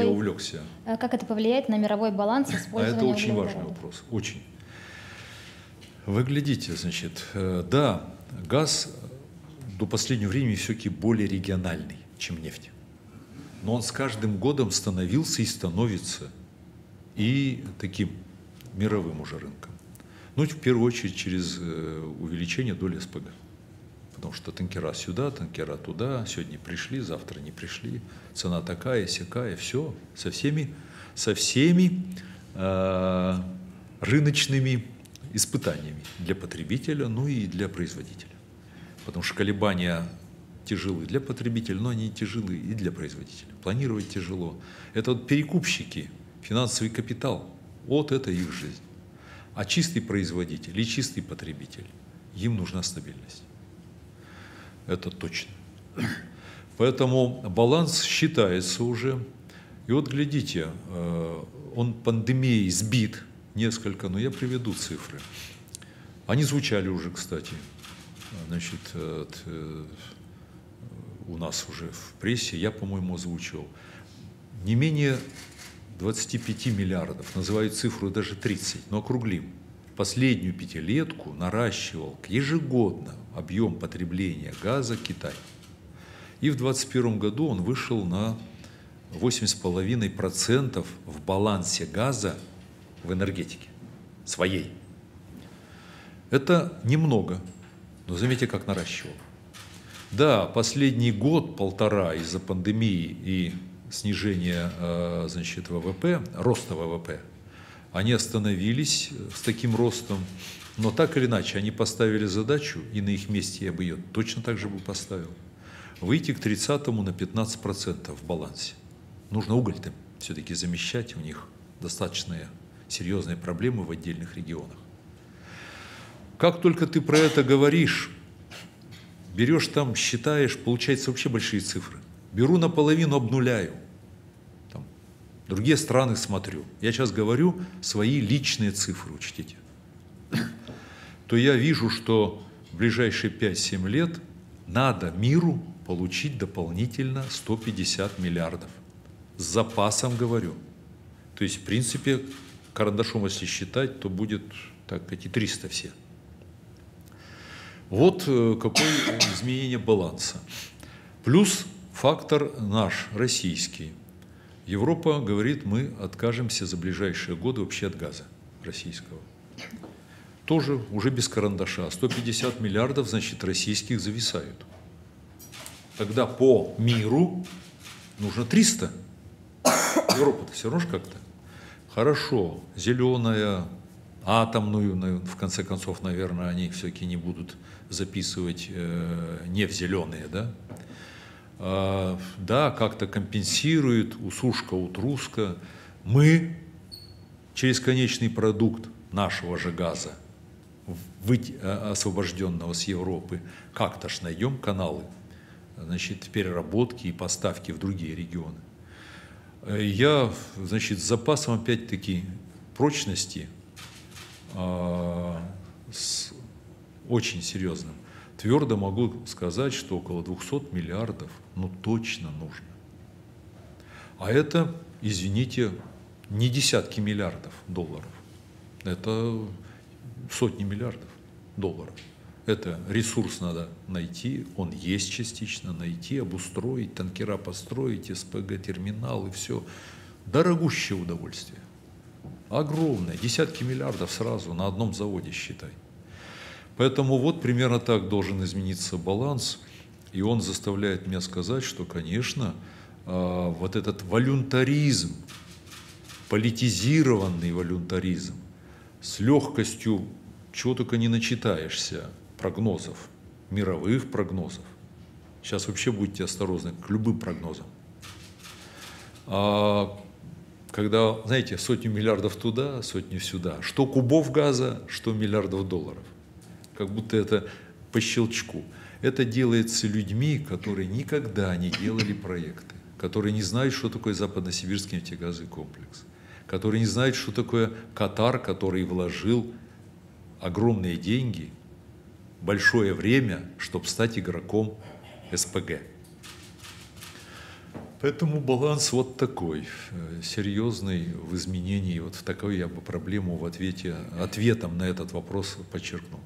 мировой... Я увлекся. Э, как это повлияет на мировой баланс А использования это очень важный вопрос, очень. Вы глядите, значит, э, да, газ до последнего времени все-таки более региональный, чем нефть. Но он с каждым годом становился и становится и таким мировым уже рынком. Ну, в первую очередь через э, увеличение доли СПГ. Потому что танкера сюда, танкера туда, сегодня пришли, завтра не пришли, цена такая, сякая, все, со всеми, со всеми э, рыночными испытаниями для потребителя, ну и для производителя. Потому что колебания тяжелы для потребителя, но они тяжелы и для производителя. Планировать тяжело. Это вот перекупщики, финансовый капитал, вот это их жизнь. А чистый производитель и чистый потребитель, им нужна стабильность. Это точно. Поэтому баланс считается уже. И вот глядите, э, он пандемией сбит несколько, но я приведу цифры. Они звучали уже, кстати, значит, от, э, у нас уже в прессе, я, по-моему, озвучивал. Не менее 25 миллиардов, называют цифру даже 30, но округлим. Последнюю пятилетку наращивал ежегодно объем потребления газа Китай. И в 2021 году он вышел на 8,5% в балансе газа в энергетике своей. Это немного, но заметьте, как наращивал. Да, последний год, полтора из-за пандемии и снижения э, значит, ВВП, роста ВВП, они остановились с таким ростом, но так или иначе они поставили задачу, и на их месте я бы ее точно так же бы поставил, выйти к 30-му на 15% в балансе. Нужно уголь-то все-таки замещать, у них достаточно серьезные проблемы в отдельных регионах. Как только ты про это говоришь, берешь там, считаешь, получается вообще большие цифры. Беру наполовину, обнуляю. Другие страны смотрю. Я сейчас говорю свои личные цифры, учтите. То я вижу, что в ближайшие 5-7 лет надо миру получить дополнительно 150 миллиардов. С запасом говорю. То есть, в принципе, карандашом, если считать, то будет так эти 300 все. Вот э, какое изменение баланса. Плюс фактор наш, российский. Европа говорит, мы откажемся за ближайшие годы вообще от газа российского. Тоже уже без карандаша. 150 миллиардов, значит, российских зависают. Тогда по миру нужно 300. Европа-то все равно как-то. Хорошо, зеленая, атомную, в конце концов, наверное, они все-таки не будут записывать э, не в зеленые, да? А, да, как-то компенсирует усушка, утруска. Мы через конечный продукт нашего же газа, э, освобожденного с Европы, как-то ж найдем каналы значит, переработки и поставки в другие регионы. Э, я, значит, с запасом, опять-таки, прочности, а, с очень серьезным, твердо могу сказать, что около 200 миллиардов, ну, точно нужно. А это, извините, не десятки миллиардов долларов, это сотни миллиардов долларов. Это ресурс надо найти, он есть частично, найти, обустроить, танкера построить, СПГ, терминалы, все. Дорогущее удовольствие. Огромное, десятки миллиардов сразу на одном заводе, считай. Поэтому вот примерно так должен измениться баланс, и он заставляет меня сказать, что, конечно, а, вот этот волюнтаризм, политизированный волюнтаризм, с легкостью, чего только не начитаешься, прогнозов, мировых прогнозов. Сейчас вообще будьте осторожны к любым прогнозам. А когда, знаете, сотню миллиардов туда, сотню сюда, что кубов газа, что миллиардов долларов. Как будто это по щелчку. Это делается людьми, которые никогда не делали проекты, которые не знают, что такое западно-сибирский нефтегазовый комплекс, которые не знают, что такое Катар, который вложил огромные деньги, большое время, чтобы стать игроком СПГ. Поэтому баланс вот такой, э, серьезный в изменении, вот в такой я бы проблему в ответе, ответом на этот вопрос подчеркнул.